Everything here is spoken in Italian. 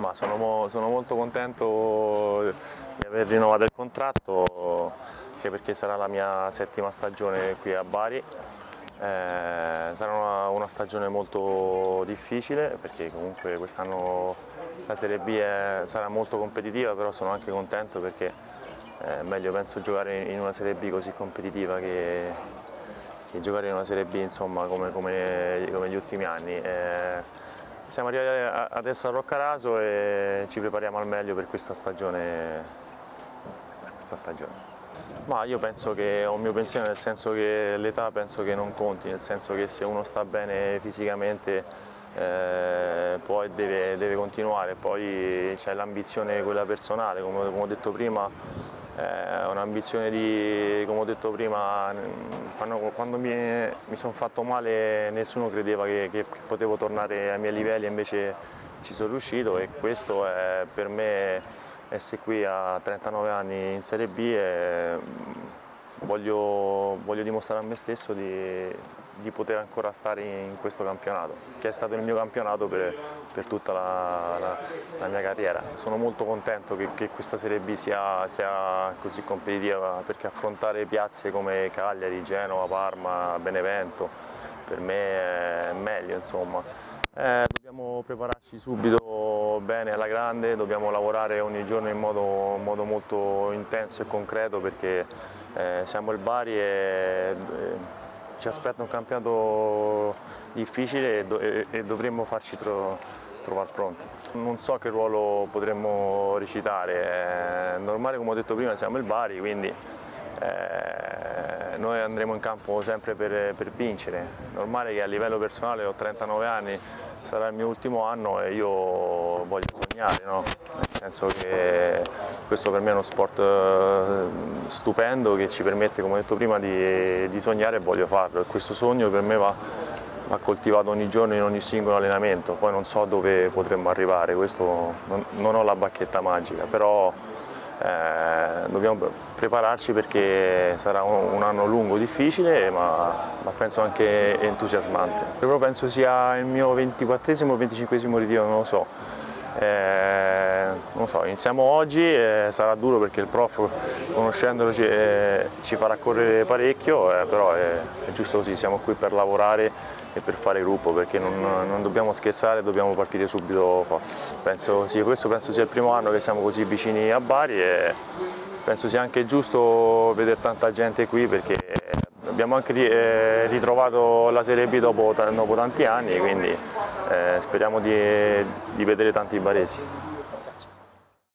Ma sono, sono, molto contento di aver rinnovato il contratto anche perché sarà la mia settima stagione qui a Bari. Eh, sarà una, una, stagione molto difficile perché comunque quest'anno la Serie B è, sarà molto competitiva però sono anche contento perché è meglio penso giocare in una Serie B così competitiva che, che giocare in una Serie B insomma, come, come, come, gli ultimi anni. Eh, siamo arrivati adesso a Roccaraso e ci prepariamo al meglio per questa stagione. Questa stagione. Ma io penso che ho un mio pensiero nel senso che l'età penso che non conti, nel senso che se uno sta bene fisicamente eh, poi deve, deve, continuare, poi c'è l'ambizione quella personale, come, come ho detto prima è un'ambizione di, come ho detto prima, quando, quando mi, mi sono fatto male nessuno credeva che, che, potevo tornare ai miei livelli, invece ci sono riuscito e questo è per me essere qui a 39 anni in Serie B e voglio, voglio dimostrare a me stesso di, di poter ancora stare in questo campionato, che è stato il mio campionato per, per tutta la, la, la, mia carriera. Sono molto contento che, che questa Serie B sia, sia, così competitiva perché affrontare piazze come Cagliari, Genova, Parma, Benevento per me è meglio insomma. Eh, dobbiamo prepararci subito bene alla grande, dobbiamo lavorare ogni giorno in modo, in modo molto intenso e concreto perché eh, siamo il Bari e eh, ci aspetta un campionato difficile e, do e, e dovremmo farci tro trovare pronti. Non so che ruolo potremmo recitare, è normale come ho detto prima siamo il Bari quindi eh, noi andremo in campo sempre per, per vincere, normale che a livello personale ho 39 anni, sarà il mio ultimo anno e io voglio sognare, no? nel senso che questo per me è uno sport eh, stupendo che ci permette, come ho detto prima, di, di sognare e voglio farlo. E questo sogno per me va, va, coltivato ogni giorno in ogni singolo allenamento, poi non so dove potremmo arrivare, questo non, non ho la bacchetta magica, però eh, dobbiamo prepararci perché sarà un, anno lungo, difficile, ma, ma, penso anche entusiasmante. Però penso sia il mio 24esimo o 25esimo ritiro, non lo so. Eh, so, iniziamo oggi, eh, sarà duro perché il prof conoscendolo ci, eh, ci farà correre parecchio, eh, però è, giusto così, siamo qui per lavorare e per fare gruppo perché non, non dobbiamo scherzare, dobbiamo partire subito forti. Penso, sì, questo penso sia il primo anno che siamo così vicini a Bari e penso sia anche giusto vedere tanta gente qui perché abbiamo anche eh, ritrovato la Serie B dopo, dopo tanti anni, quindi eh, speriamo di, di vedere tanti baresi.